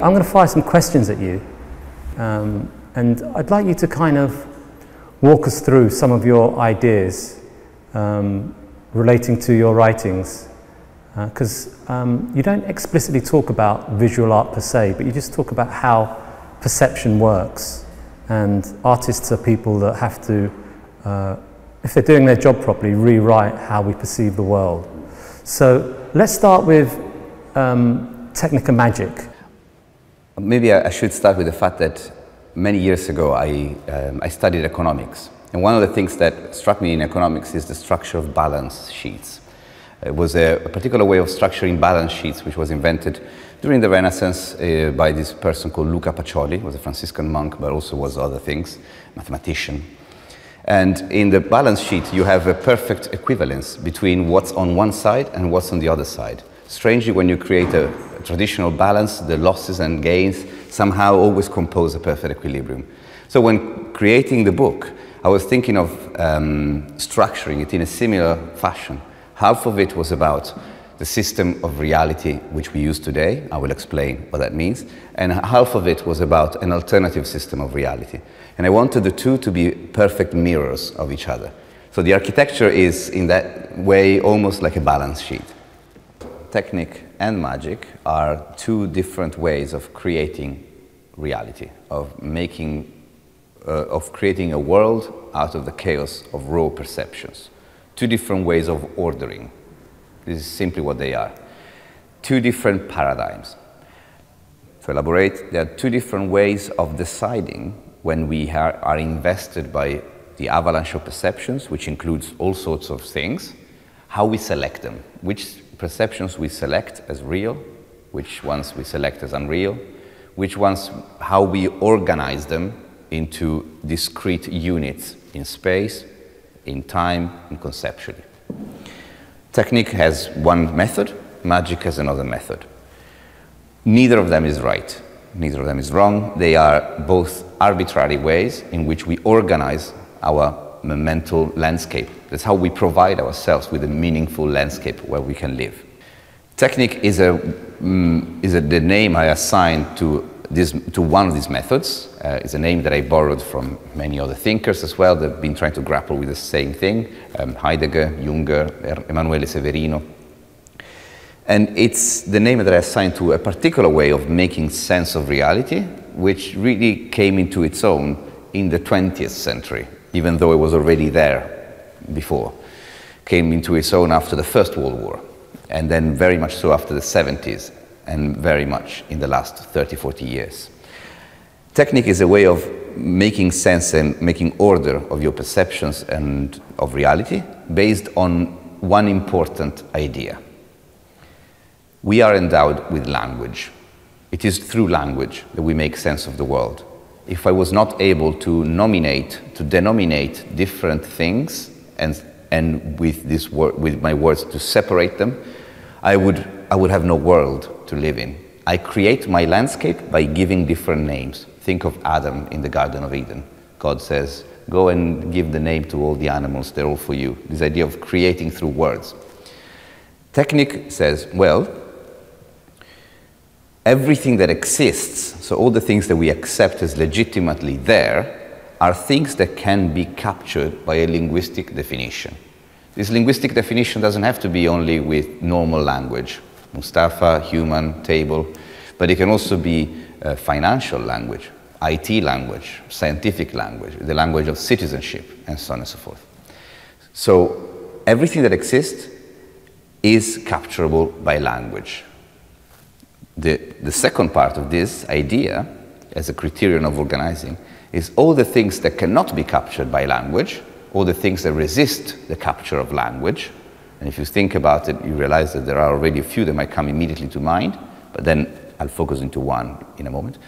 I'm going to fire some questions at you, um, and I'd like you to kind of walk us through some of your ideas um, relating to your writings. Because uh, um, you don't explicitly talk about visual art per se, but you just talk about how perception works. And artists are people that have to, uh, if they're doing their job properly, rewrite how we perceive the world. So let's start with um, Technic and Magic. Maybe I should start with the fact that many years ago I, um, I studied economics. And one of the things that struck me in economics is the structure of balance sheets. It was a, particular way of structuring balance sheets which was invented during the Renaissance uh, by this person called Luca Pacioli, who was a Franciscan monk, but also was other things, mathematician. And in the balance sheet, you have a perfect equivalence between what's on one side and what's on the other side. Strangely, when you create a traditional balance, the losses and gains somehow always compose a perfect equilibrium. So when creating the book, I was thinking of um, structuring it in a similar fashion. Half of it was about the system of reality which we use today. I will explain what that means. And half of it was about an alternative system of reality. And I wanted the two to be perfect mirrors of each other. So the architecture is, in that way, almost like a balance sheet. Technique and magic are two different ways of creating reality, of making, uh, of creating a world out of the chaos of raw perceptions. Two different ways of ordering this is simply what they are. Two different paradigms. To elaborate, there are two different ways of deciding when we are invested by the avalanche of perceptions, which includes all sorts of things, how we select them, which perceptions we select as real, which ones we select as unreal, which ones, how we organize them into discrete units in space, in time, and conceptually. Technique has one method, magic has another method. Neither of them is right, neither of them is wrong. They are both arbitrary ways in which we organize our mental landscape. That's how we provide ourselves with a meaningful landscape where we can live. Technique is, a, mm, is a, the name I assign to this, to one of these methods. Uh, it's a name that I borrowed from many other thinkers as well that have been trying to grapple with the same thing um, Heidegger, Junger, Emanuele Severino. And it's the name that I assigned to a particular way of making sense of reality, which really came into its own in the 20th century, even though it was already there before. Came into its own after the First World War, and then very much so after the 70s and very much in the last 30, 40 years. Technique is a way of making sense and making order of your perceptions and of reality based on one important idea. We are endowed with language. It is through language that we make sense of the world. If I was not able to nominate, to denominate different things and, and with, this with my words to separate them, I would, I would have no world to live in. I create my landscape by giving different names. Think of Adam in the Garden of Eden. God says, Go and give the name to all the animals, they're all for you. This idea of creating through words. Technique says, Well, everything that exists, so all the things that we accept as legitimately there, are things that can be captured by a linguistic definition. This linguistic definition doesn't have to be only with normal language. Mustafa, human, table, but it can also be financial language, IT language, scientific language, the language of citizenship, and so on and so forth. So everything that exists is capturable by language. The, the second part of this idea, as a criterion of organizing, is all the things that cannot be captured by language, all the things that resist the capture of language, and if you think about it, you realize that there are already a few that might come immediately to mind, but then I'll focus into one in a moment.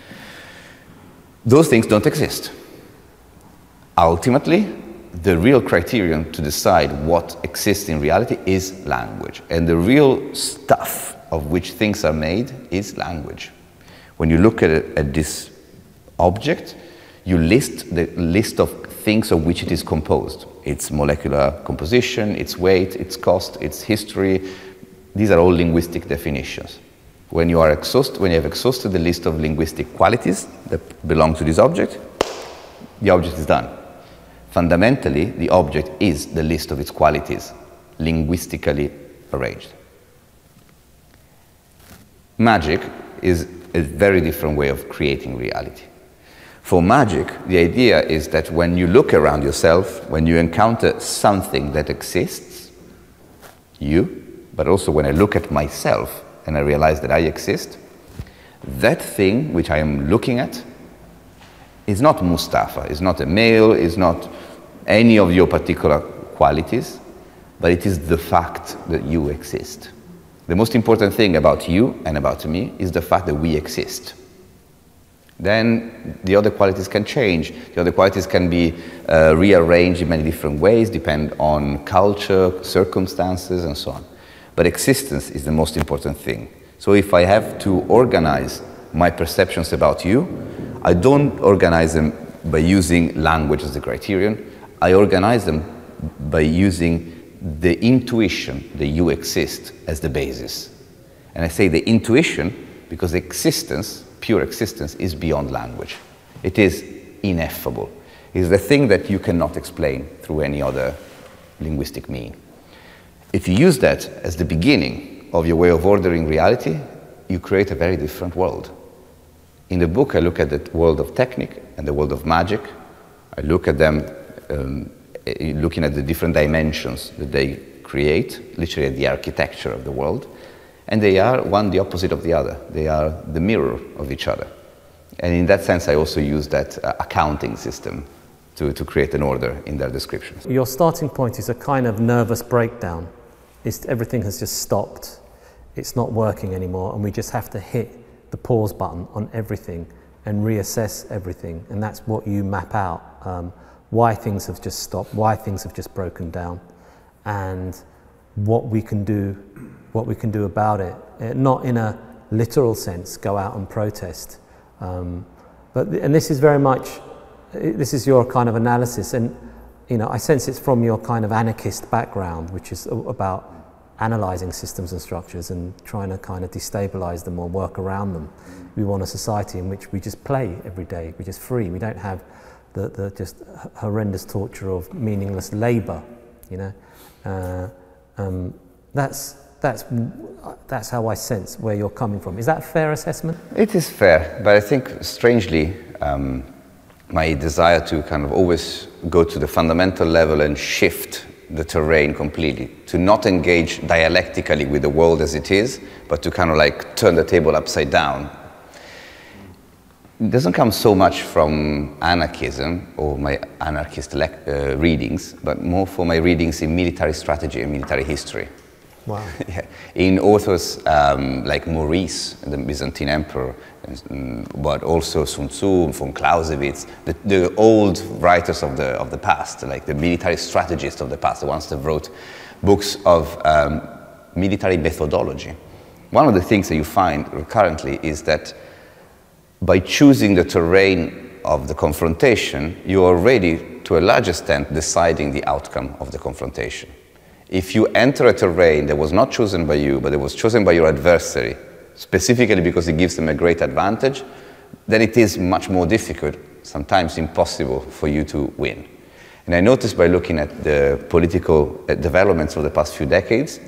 Those things don't exist. Ultimately, the real criterion to decide what exists in reality is language. And the real stuff of which things are made is language. When you look at, at this object, you list the list of things of which it is composed its molecular composition, its weight, its cost, its history. These are all linguistic definitions. When you, are exhaust, when you have exhausted the list of linguistic qualities that belong to this object, the object is done. Fundamentally, the object is the list of its qualities, linguistically arranged. Magic is a very different way of creating reality. For magic, the idea is that when you look around yourself, when you encounter something that exists, you, but also when I look at myself and I realize that I exist, that thing which I am looking at is not Mustafa, is not a male, is not any of your particular qualities, but it is the fact that you exist. The most important thing about you and about me is the fact that we exist. Then the other qualities can change. The other qualities can be uh, rearranged in many different ways, depend on culture, circumstances, and so on. But existence is the most important thing. So if I have to organize my perceptions about you, I don't organize them by using language as a criterion. I organize them by using the intuition that you exist as the basis. And I say the intuition because existence, pure existence, is beyond language. It is ineffable. It is the thing that you cannot explain through any other linguistic mean. If you use that as the beginning of your way of ordering reality, you create a very different world. In the book, I look at the world of technique and the world of magic. I look at them um, looking at the different dimensions that they create, literally the architecture of the world. And they are one the opposite of the other. They are the mirror of each other. And in that sense, I also use that uh, accounting system to, to create an order in their descriptions. Your starting point is a kind of nervous breakdown. It's, everything has just stopped. It's not working anymore, and we just have to hit the pause button on everything and reassess everything. And that's what you map out um, why things have just stopped, why things have just broken down, and what we can do, what we can do about it. not in a literal sense, go out and protest. Um, but and this is very much, this is your kind of analysis, and you know I sense it's from your kind of anarchist background, which is about analyzing systems and structures and trying to kind of destabilize them or work around them. We want a society in which we just play every day, we're just free. We don't have the, the just horrendous torture of meaningless labor, you know. Uh, um, that's, that's, that's how I sense where you're coming from. Is that fair assessment? It is fair, but I think strangely, um, my desire to kind of always go to the fundamental level and shift the terrain completely, to not engage dialectically with the world as it is, but to kind of like turn the table upside down. It doesn't come so much from anarchism or my anarchist uh, readings, but more for my readings in military strategy and military history. Wow. yeah. In authors um, like Maurice, the Byzantine emperor, but also Sun Tzu, von Clausewitz, the, the, old writers of the, of the past, like the military strategists of the past, the ones that wrote books of um, military methodology. One of the things that you find currently is that by choosing the terrain of the confrontation, you are already, to a large extent, deciding the outcome of the confrontation. If you enter a terrain that was not chosen by you, but it was chosen by your adversary, specifically because it gives them a great advantage, then it is much more difficult, sometimes impossible, for you to win. And I noticed by looking at the political uh, developments of the past few decades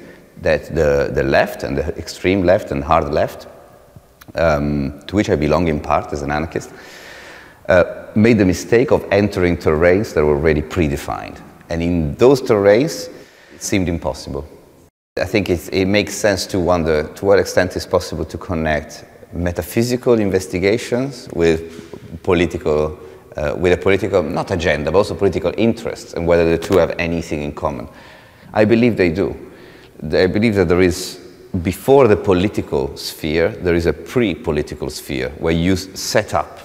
that the, the left and the extreme left and hard left, um, to which I belong in part as an anarchist, uh, made the mistake of entering terrains that were already predefined. And in those terrains, it seemed impossible. I think it, makes sense to wonder to what extent it's possible to connect metaphysical investigations with political, uh, with a political, not agenda, but also political interests, and whether the two have anything in common. I believe they do. I believe that there is, before the political sphere, there is a pre-political sphere where you set up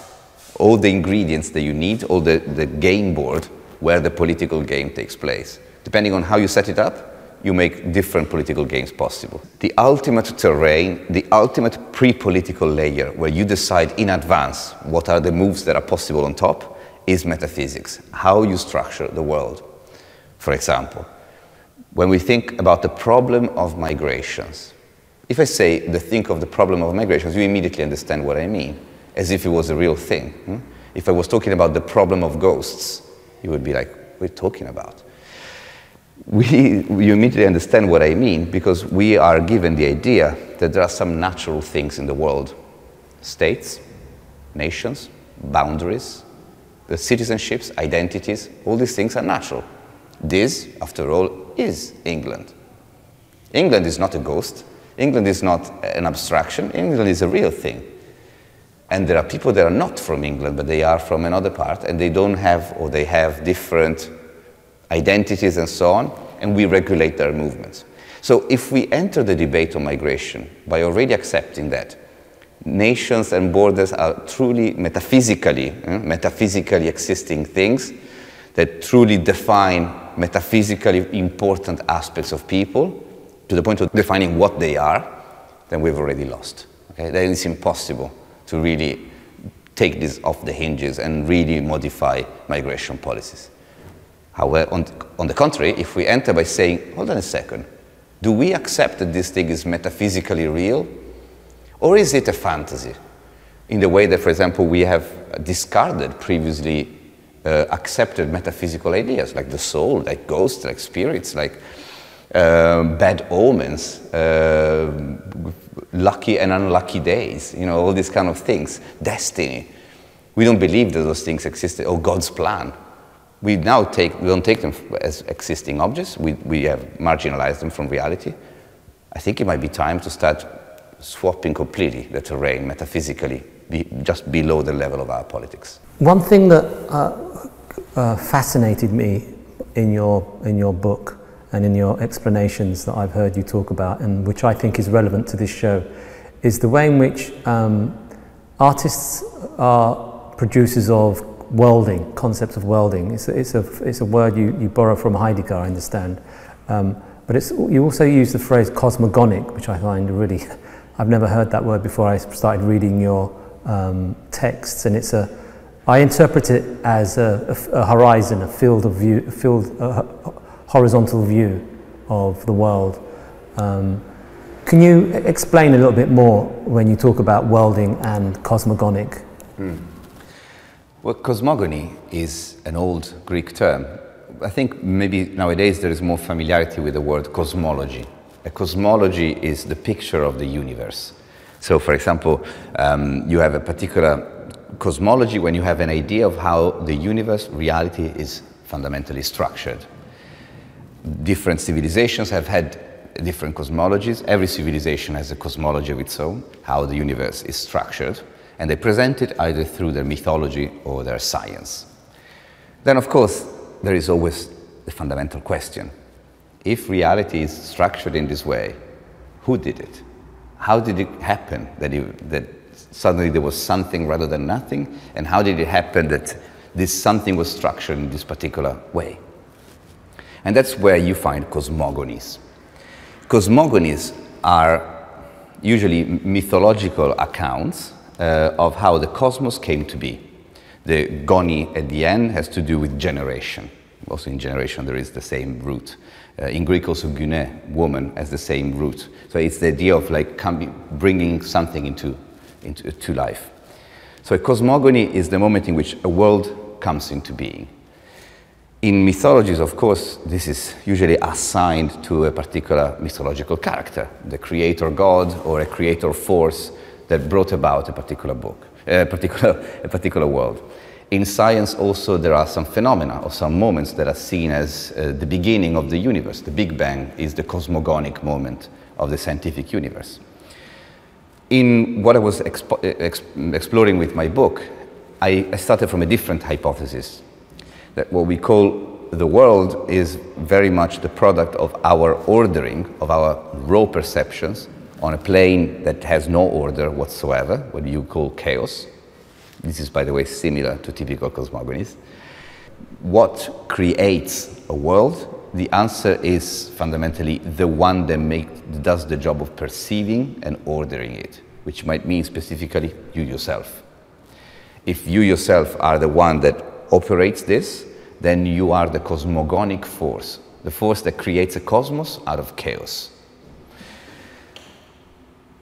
all the ingredients that you need, all the, the game board where the political game takes place. Depending on how you set it up, you make different political games possible. The ultimate terrain, the ultimate pre-political layer where you decide in advance what are the moves that are possible on top is metaphysics, how you structure the world. For example, when we think about the problem of migrations, If I say the think of the problem of migrations, you immediately understand what I mean, as if it was a real thing. Hmm? If I was talking about the problem of ghosts, you would be like, what are you talking about? We, you immediately understand what I mean because we are given the idea that there are some natural things in the world states, nations, boundaries, the citizenships, identities, all these things are natural. This, after all, is England. England is not a ghost. England is not an abstraction. England is a real thing. And there are people that are not from England, but they are from another part, and they don't have, or they have different identities and so on, and we regulate their movements. So if we enter the debate on migration by already accepting that nations and borders are truly metaphysically, eh, metaphysically existing things that truly define metaphysically important aspects of people, to the point of defining what they are, then we've already lost. Okay? Then it's impossible to really take this off the hinges and really modify migration policies. However, on, on the contrary, if we enter by saying, hold on a second, do we accept that this thing is metaphysically real? Or is it a fantasy? In the way that, for example, we have discarded previously uh, accepted metaphysical ideas like the soul, like ghosts, like spirits, like bad omens, uh, lucky and unlucky days, you know, all these kind of things, destiny. We don't believe that those things existed, or God's plan. We now take, we don't take them as existing objects, we, we have marginalized them from reality. I think it might be time to start swapping completely the terrain metaphysically, be, just below the level of our politics. One thing that uh, uh, fascinated me in your, in your book and in your explanations that I've heard you talk about, and which I think is relevant to this show, is the way in which um, artists are producers of worlding, concepts of worlding. It's a, it's a, it's a word you, you borrow from Heidegger, I understand. Um, but it's, you also use the phrase cosmogonic, which I find really, I've never heard that word before I started reading your um, texts, and it's a, I interpret it as a, a, a horizon, a field of view, a field, a horizontal view of the world. Um, can you explain a little bit more when you talk about worlding and cosmogonic? Mm. Well, cosmogony is an old Greek term. I think maybe nowadays there is more familiarity with the word cosmology. A cosmology is the picture of the universe. So, for example, um, you have a particular cosmology when you have an idea of how the universe, reality, is fundamentally structured. Different civilizations have had different cosmologies. Every civilization has a cosmology of its own, how the universe is structured, and they present it either through their mythology or their science. Then, of course, there is always the fundamental question. If reality is structured in this way, who did it? How did it happen that, it, that suddenly there was something rather than nothing? And how did it happen that this something was structured in this particular way? And that's where you find cosmogonies. Cosmogonies are usually mythological accounts uh, of how the cosmos came to be. The goni at the end has to do with generation. Also in generation there is the same root. Uh, in Greek also gune, woman, has the same root. So it's the idea of like coming, bringing something into, into to life. So a cosmogony is the moment in which a world comes into being. In mythologies, of course, this is usually assigned to a particular mythological character, the creator god or a creator force that brought about a particular book, a particular, a particular world. In science also there are some phenomena or some moments that are seen as uh, the beginning of the universe. The Big Bang is the cosmogonic moment of the scientific universe. In what I was expo ex exploring with my book, I, I started from a different hypothesis, that what we call the world is very much the product of our ordering, of our raw perceptions, on a plane that has no order whatsoever, what you call chaos. This is, by the way, similar to typical cosmogonies. What creates a world? The answer is fundamentally the one that make, does the job of perceiving and ordering it, which might mean specifically you yourself. If you yourself are the one that operates this, then you are the cosmogonic force, the force that creates a cosmos out of chaos.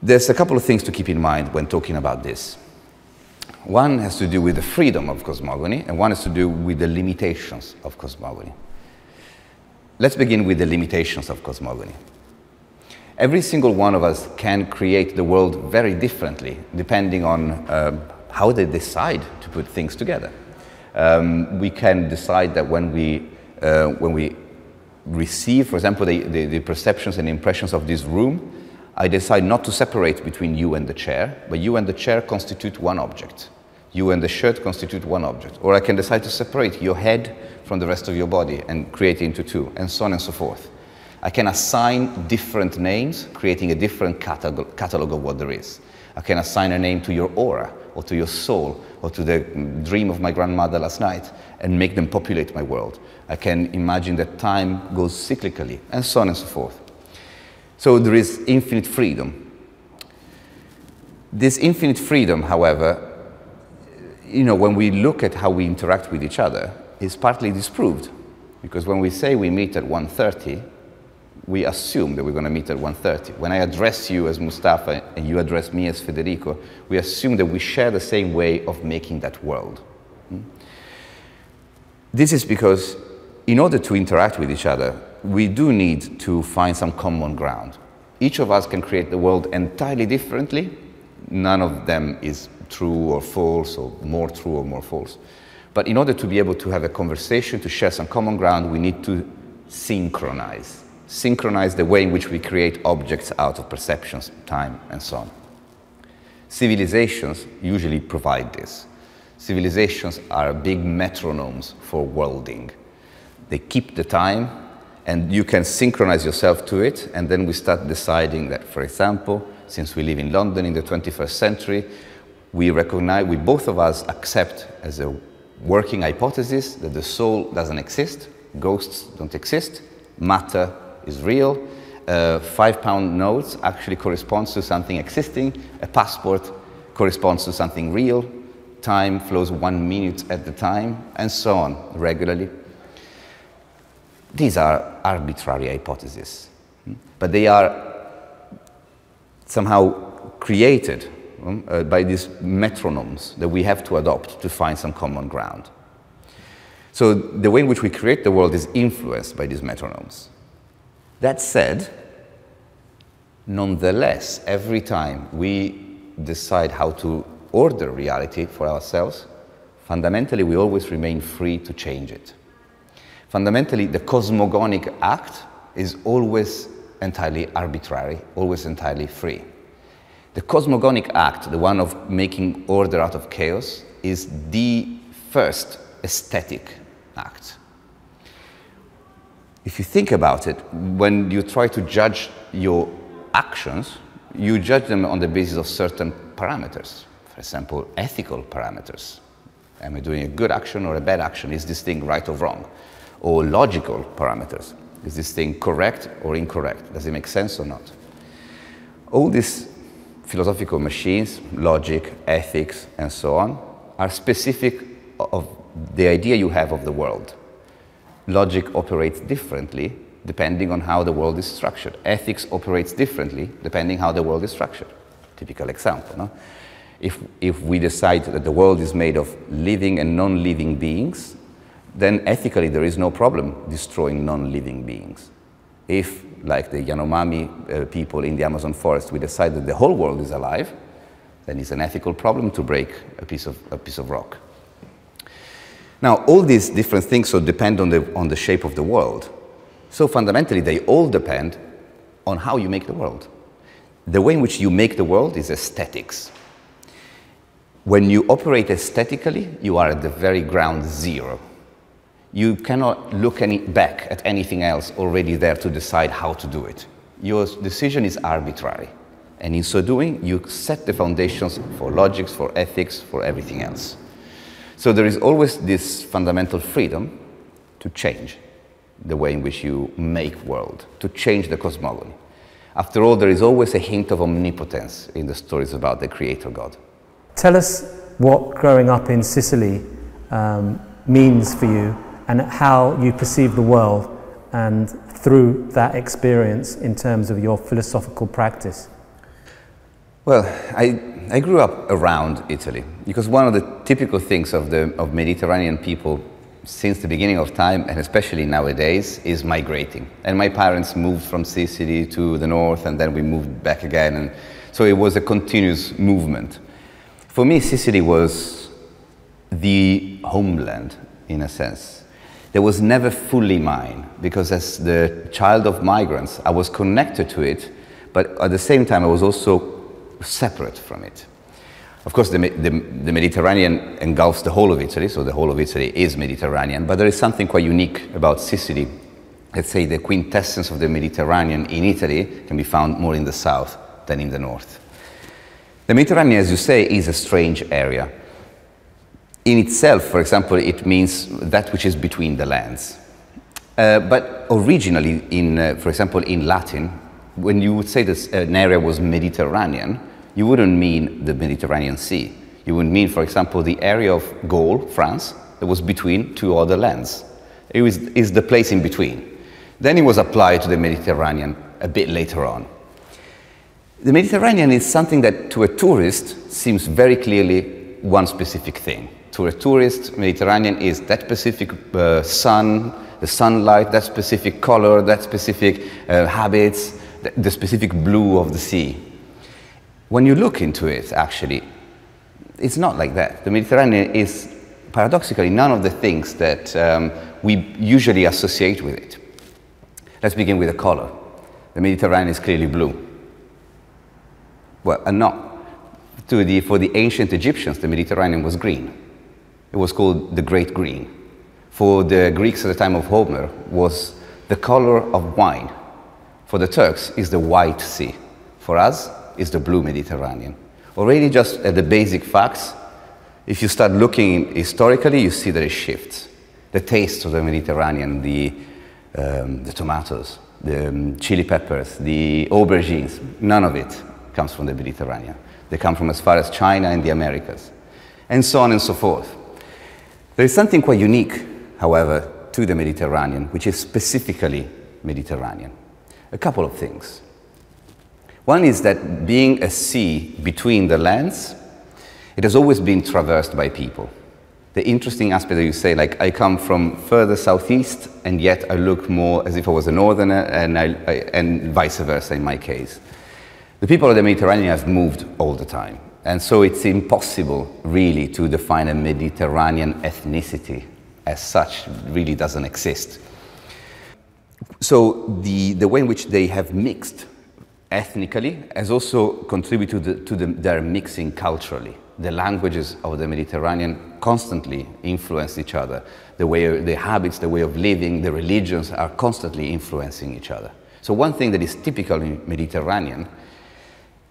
There's a couple of things to keep in mind when talking about this. One has to do with the freedom of cosmogony, and one has to do with the limitations of cosmogony. Let's begin with the limitations of cosmogony. Every single one of us can create the world very differently, depending on uh, how they decide to put things together. Um, we can decide that when we, uh, when we receive, for example, the, the, the perceptions and impressions of this room, I decide not to separate between you and the chair, but you and the chair constitute one object. You and the shirt constitute one object. Or I can decide to separate your head from the rest of your body and create it into two, and so on and so forth. I can assign different names, creating a different catalog, catalog of what there is. I can assign a name to your aura, or to your soul, or to the dream of my grandmother last night, and make them populate my world. I can imagine that time goes cyclically, and so on and so forth. So there is infinite freedom. This infinite freedom, however, you know, when we look at how we interact with each other, is partly disproved. Because when we say we meet at 1.30, we assume that we're going to meet at 1.30. When I address you as Mustafa and you address me as Federico, we assume that we share the same way of making that world. Hmm? This is because in order to interact with each other, we do need to find some common ground. Each of us can create the world entirely differently. None of them is true or false, or more true or more false. But in order to be able to have a conversation, to share some common ground, we need to synchronize. Synchronize the way in which we create objects out of perceptions, time, and so on. Civilizations usually provide this. Civilizations are big metronomes for worlding. They keep the time, and you can synchronize yourself to it, and then we start deciding that, for example, since we live in London in the 21st century, we recognize, we both of us accept as a working hypothesis that the soul doesn't exist, ghosts don't exist, matter is real, uh, five pound notes actually corresponds to something existing, a passport corresponds to something real, time flows one minute at the time, and so on regularly. These are arbitrary hypotheses, hmm? but they are somehow created um, uh, by these metronomes that we have to adopt to find some common ground. So the way in which we create the world is influenced by these metronomes. That said, nonetheless, every time we decide how to order reality for ourselves, fundamentally we always remain free to change it. Fundamentally, the cosmogonic act is always entirely arbitrary, always entirely free. The cosmogonic act, the one of making order out of chaos, is the first aesthetic act. If you think about it, when you try to judge your actions, you judge them on the basis of certain parameters. For example, ethical parameters. Am I doing a good action or a bad action? Is this thing right or wrong? Or logical parameters. Is this thing correct or incorrect? Does it make sense or not? All these philosophical machines, logic, ethics, and so on, are specific of the idea you have of the world. Logic operates differently depending on how the world is structured. Ethics operates differently depending how the world is structured. Typical example. No? If, if we decide that the world is made of living and non-living beings, then ethically there is no problem destroying non-living beings. If like the Yanomami uh, people in the Amazon forest, we decide that the whole world is alive, then it's an ethical problem to break a piece of, a piece of rock. Now, all these different things so depend on the, on the shape of the world. So fundamentally, they all depend on how you make the world. The way in which you make the world is aesthetics. When you operate aesthetically, you are at the very ground zero you cannot look any back at anything else already there to decide how to do it. Your decision is arbitrary. And in so doing, you set the foundations for logics, for ethics, for everything else. So there is always this fundamental freedom to change the way in which you make world, to change the cosmogony. After all, there is always a hint of omnipotence in the stories about the creator God. Tell us what growing up in Sicily um, means for you and how you perceive the world and through that experience in terms of your philosophical practice? Well, I, I grew up around Italy because one of the typical things of, the, of Mediterranean people since the beginning of time, and especially nowadays, is migrating. And my parents moved from Sicily to the north, and then we moved back again. And so it was a continuous movement. For me, Sicily was the homeland, in a sense. That was never fully mine, because as the child of migrants, I was connected to it, but at the same time, I was also separate from it. Of course, the, the, the, Mediterranean engulfs the whole of Italy, so the whole of Italy is Mediterranean, but there is something quite unique about Sicily. Let's say the quintessence of the Mediterranean in Italy can be found more in the south than in the north. The Mediterranean, as you say, is a strange area. In itself, for example, it means that which is between the lands. Uh, but originally, in, uh, for example, in Latin, when you would say this, uh, an area was Mediterranean, you wouldn't mean the Mediterranean Sea. You would mean, for example, the area of Gaul, France, that was between two other lands. It was, is the place in between. Then it was applied to the Mediterranean a bit later on. The Mediterranean is something that to a tourist seems very clearly one specific thing. To a tourist, Mediterranean is that specific uh, sun, the sunlight, that specific color, that specific uh, habits, the, the specific blue of the sea. When you look into it, actually, it's not like that. The Mediterranean is paradoxically none of the things that um, we usually associate with it. Let's begin with the color. The Mediterranean is clearly blue. Well, and not. To the, for the ancient Egyptians, the Mediterranean was green. It was called the Great Green. For the Greeks at the time of Homer, was the color of wine. For the Turks, is the White Sea. For us, is the blue Mediterranean. Already just at the basic facts, if you start looking historically, you see that it shifts. The taste of the Mediterranean, the, um, the tomatoes, the um, chili peppers, the aubergines, none of it comes from the Mediterranean. They come from as far as China and the Americas, and so on and so forth. There is something quite unique, however, to the Mediterranean, which is specifically Mediterranean. A couple of things. One is that being a sea between the lands, it has always been traversed by people. The interesting aspect that you say, like I come from further southeast, and yet I look more as if I was a northerner, and, I, I, and vice versa in my case. The people of the Mediterranean have moved all the time, and so it's impossible really to define a Mediterranean ethnicity as such, really doesn't exist. So the, the way in which they have mixed ethnically has also contributed to, the, to the, their mixing culturally. The languages of the Mediterranean constantly influence each other. The, way, the habits, the way of living, the religions are constantly influencing each other. So one thing that is typical in Mediterranean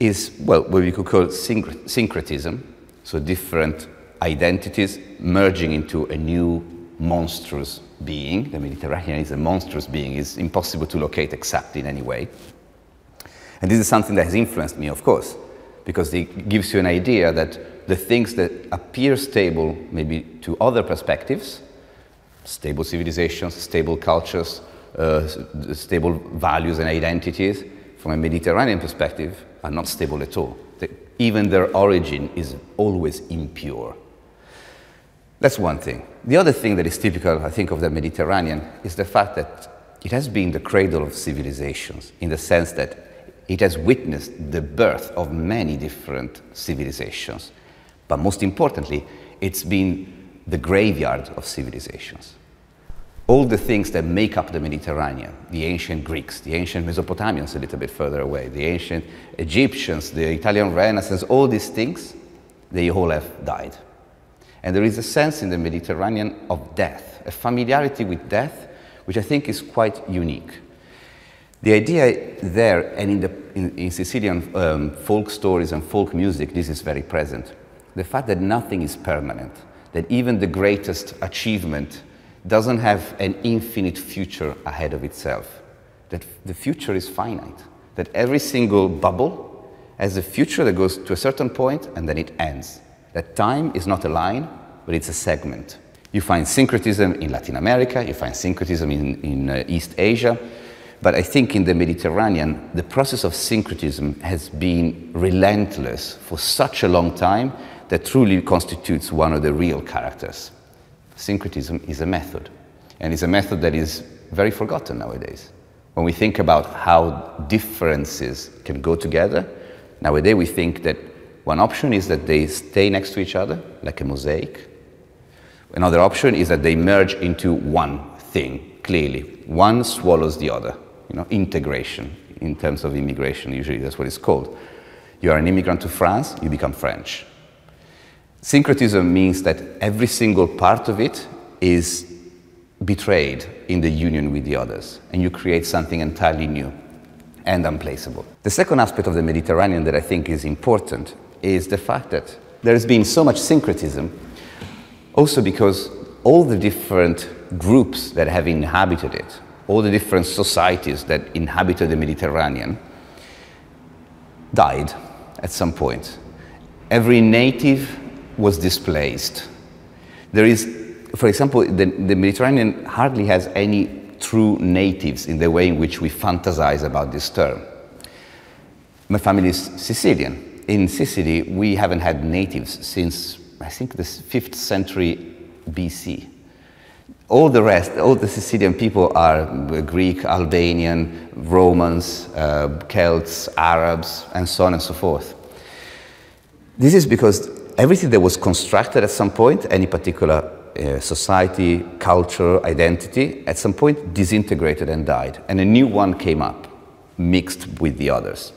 is, well, what we could call syncretism, so different identities merging into a new monstrous being. The Mediterranean is a monstrous being, it's impossible to locate except in any way. And this is something that has influenced me, of course, because it gives you an idea that the things that appear stable, maybe to other perspectives, stable civilizations, stable cultures, uh, stable values and identities, from a Mediterranean perspective, are not stable at all. even their origin is always impure. That's one thing. The other thing that is typical, I think, of the Mediterranean is the fact that it has been the cradle of civilizations in the sense that it has witnessed the birth of many different civilizations. But most importantly, it's been the graveyard of civilizations. All the things that make up the Mediterranean, the ancient Greeks, the ancient Mesopotamians a little bit further away, the ancient Egyptians, the Italian Renaissance, all these things, they all have died. And there is a sense in the Mediterranean of death, a familiarity with death, which I think is quite unique. The idea there, and in, the, in, in Sicilian um, folk stories and folk music, this is very present. The fact that nothing is permanent, that even the greatest achievement doesn't have an infinite future ahead of itself, that the future is finite, that every single bubble has a future that goes to a certain point and then it ends. That time is not a line, but it's a segment. You find syncretism in Latin America, you find syncretism in, in uh, East Asia, But I think in the Mediterranean, the process of syncretism has been relentless for such a long time that truly constitutes one of the real characters. Syncretism is a method, and it's a method that is very forgotten nowadays. When we think about how differences can go together, nowadays we think that one option is that they stay next to each other, like a mosaic. Another option is that they merge into one thing, clearly. One swallows the other, you know, integration in terms of immigration, usually that's what it's called. You are an immigrant to France, you become French. Syncretism means that every single part of it is betrayed in the union with the others, and you create something entirely new and unplaceable. The second aspect of the Mediterranean that I think is important is the fact that there has been so much syncretism, also because all the different groups that have inhabited it, all the different societies that inhabited the Mediterranean, died at some point. Every native was displaced. There is for example, the, the Mediterranean hardly has any true natives in the way in which we fantasize about this term. My family is Sicilian. In Sicily, we haven't had natives since, I think, the 5th century BC. All the rest, all the Sicilian people are Greek, Albanian, Romans, uh, Celts, Arabs, and so on and so forth. This is because everything that was constructed at some point, any particular uh, society, culture, identity, at some point disintegrated and died, and a new one came up, mixed with the others.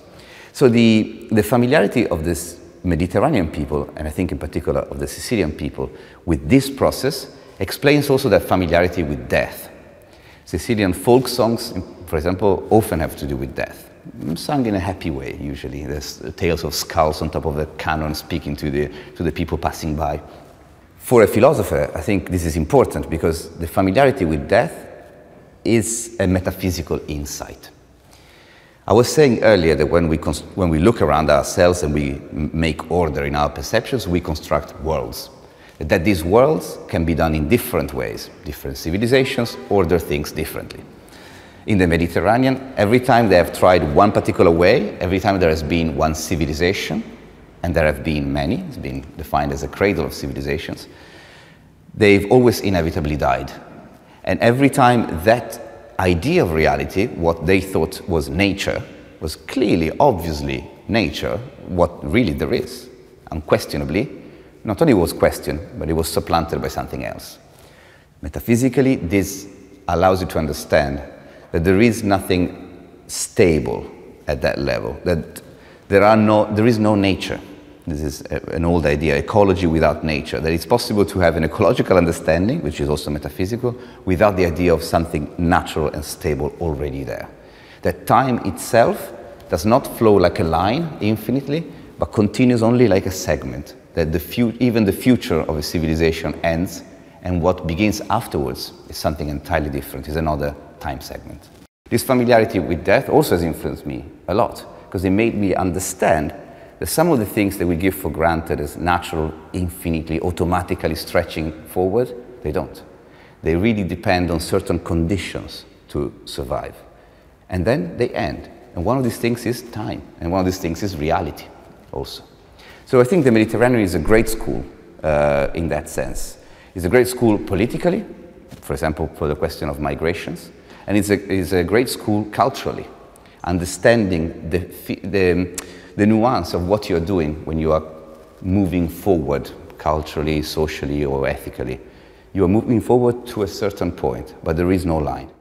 So the, the familiarity of this Mediterranean people, and I think in particular of the Sicilian people, with this process explains also their familiarity with death. Sicilian folk songs, for example, often have to do with death, sung in a happy way usually. There's tales of skulls on top of the cannon speaking to the, to the people passing by. For a philosopher, I think this is important because the familiarity with death is a metaphysical insight. I was saying earlier that when we, when we look around ourselves and we make order in our perceptions, we construct worlds. That these worlds can be done in different ways. Different civilizations order things differently. In the Mediterranean, every time they have tried one particular way, every time there has been one civilization, and there have been many, it's been defined as a cradle of civilizations, they've always inevitably died. And every time that idea of reality, what they thought was nature, was clearly, obviously nature, what really there is, unquestionably, not only was questioned, but it was supplanted by something else. Metaphysically, this allows you to understand that there is nothing stable at that level, that there, are no, there is no nature. This is an old idea, ecology without nature, that it's possible to have an ecological understanding, which is also metaphysical, without the idea of something natural and stable already there. That time itself does not flow like a line infinitely, but continues only like a segment, that the even the future of a civilization ends, and what begins afterwards is something entirely different, is another time segment. This familiarity with death also has influenced me a lot because it made me understand that some of the things that we give for granted as natural, infinitely, automatically stretching forward, they don't. They really depend on certain conditions to survive. And then they end. And one of these things is time, and one of these things is reality also. So I think the Mediterranean is a great school uh, in that sense. It's a great school politically, for example, for the question of migrations, and it's a, it's a great school culturally understanding the, the, the nuance of what you're doing when you are moving forward culturally, socially, or ethically. You are moving forward to a certain point, but there is no line.